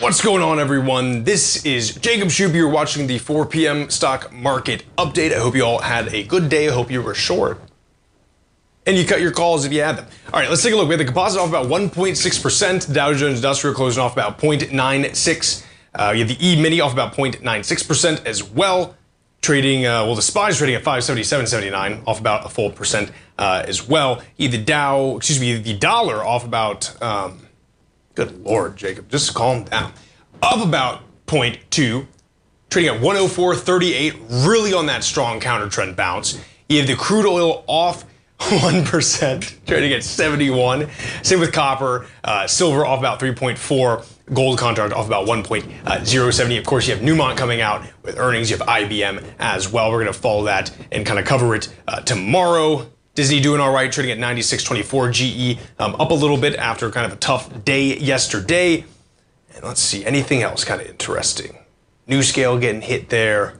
What's going on, everyone? This is Jacob Shub. You're watching the 4 p.m. stock market update. I hope you all had a good day. I hope you were short and you cut your calls if you had them. All right, let's take a look. We had the composite off about 1.6%, Dow Jones Industrial closing off about 0.96. Uh, you have the E-mini off about 0.96% as well. Trading, uh, well, the SPY is trading at 577.79, off about a full percent uh, as well. The Dow, excuse me, the dollar off about. Um, Good Lord, Jacob, just calm down. Up about 0.2, trading at 104.38, really on that strong counter trend bounce. You have the crude oil off 1%, trading at 71. Same with copper, uh, silver off about 3.4, gold contract off about 1.070. Of course, you have Newmont coming out with earnings. You have IBM as well. We're going to follow that and kind of cover it uh, tomorrow. Disney doing all right, trading at 96.24. GE um, up a little bit after kind of a tough day yesterday. And let's see, anything else kind of interesting? NuScale getting hit there.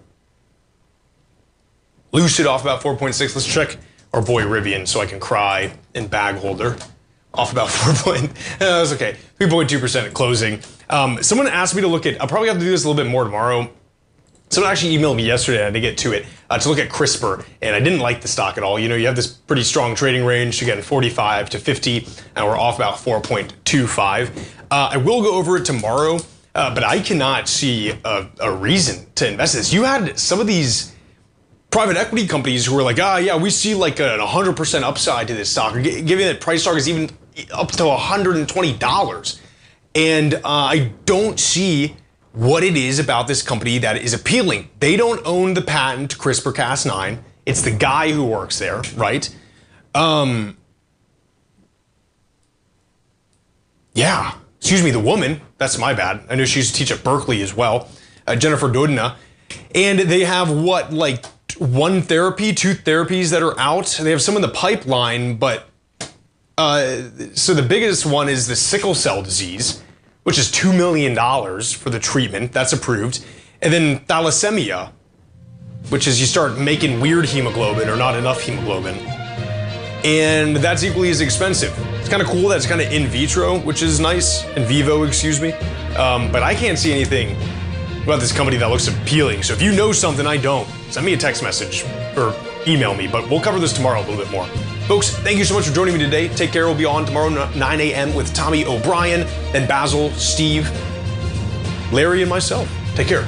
Lucid off about 4.6. Let's check our boy Rivian so I can cry in bag holder. Off about 4. Point, that's okay. 3.2% at closing. Um, someone asked me to look at, I'll probably have to do this a little bit more tomorrow. Someone actually emailed me yesterday, I had to get to it, uh, to look at CRISPR, and I didn't like the stock at all. You know, you have this pretty strong trading range, again, 45 to 50, and we're off about 4.25. Uh, I will go over it tomorrow, uh, but I cannot see a, a, reason to invest in this. You had some of these private equity companies who are like, ah, yeah, we see like an 100% upside to this stock, or giving it price targets even up to $120. And uh, I don't see what it is about this company that is appealing. They don't own the patent to CRISPR Cas9. It's the guy who works there, right? Um, yeah, excuse me, the woman. That's my bad. I know she used to teach at Berkeley as well, uh, Jennifer Doudna. And they have what, like one therapy, two therapies that are out. They have some in the pipeline, but uh, so the biggest one is the sickle cell disease which is $2 million for the treatment. That's approved. And then thalassemia, which is you start making weird hemoglobin or not enough hemoglobin. And that's equally as expensive. It's kind of cool that it's kind of in vitro, which is nice, in vivo, excuse me. Um, but I can't see anything about this company that looks appealing. So if you know something I don't, send me a text message or email me. But we'll cover this tomorrow a little bit more. Folks, thank you so much for joining me today. Take care. We'll be on tomorrow 9 a.m. with Tommy O'Brien, then Basil, Steve, Larry, and myself. Take care.